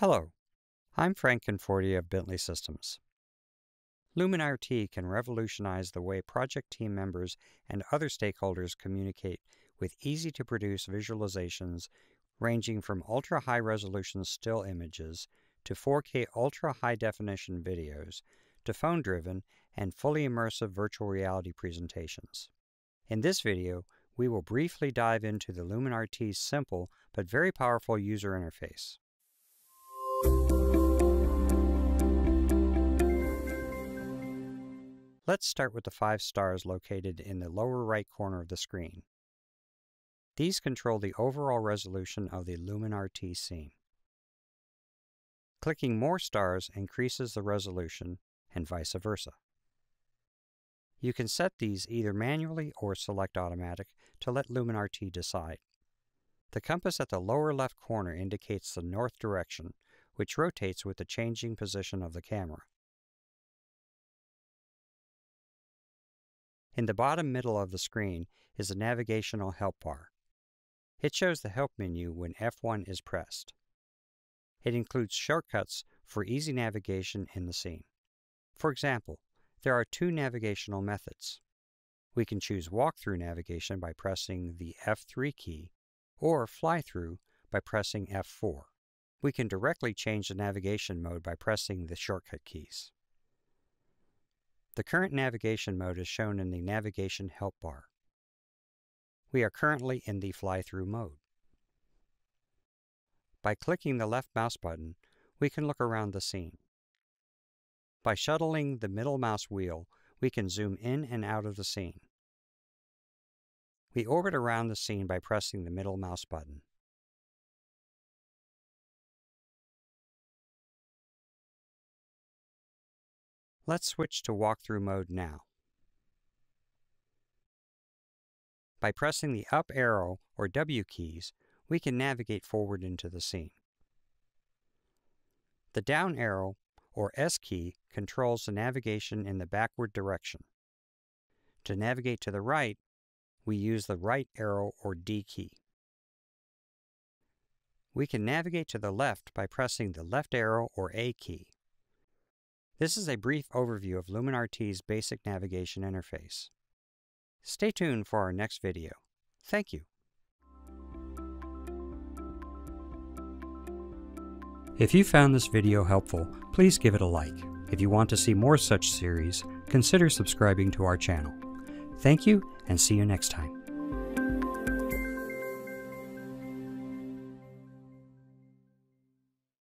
Hello, I'm Frank Conforti of Bentley Systems. LumenRT can revolutionize the way project team members and other stakeholders communicate with easy to produce visualizations ranging from ultra high resolution still images to 4K ultra high definition videos to phone driven and fully immersive virtual reality presentations. In this video, we will briefly dive into the LumenRT's simple but very powerful user interface. Let's start with the five stars located in the lower right corner of the screen. These control the overall resolution of the LumenRT scene. Clicking more stars increases the resolution and vice versa. You can set these either manually or select automatic to let LumenRT decide. The compass at the lower left corner indicates the north direction, which rotates with the changing position of the camera. In the bottom middle of the screen is a navigational help bar. It shows the help menu when F1 is pressed. It includes shortcuts for easy navigation in the scene. For example, there are two navigational methods. We can choose walk-through navigation by pressing the F3 key or fly-through by pressing F4. We can directly change the navigation mode by pressing the shortcut keys. The current navigation mode is shown in the Navigation Help bar. We are currently in the fly-through mode. By clicking the left mouse button, we can look around the scene. By shuttling the middle mouse wheel, we can zoom in and out of the scene. We orbit around the scene by pressing the middle mouse button. Let's switch to walkthrough mode now. By pressing the up arrow or W keys, we can navigate forward into the scene. The down arrow or S key controls the navigation in the backward direction. To navigate to the right, we use the right arrow or D key. We can navigate to the left by pressing the left arrow or A key. This is a brief overview of LumenRT's basic navigation interface. Stay tuned for our next video. Thank you. If you found this video helpful, please give it a like. If you want to see more such series, consider subscribing to our channel. Thank you and see you next time.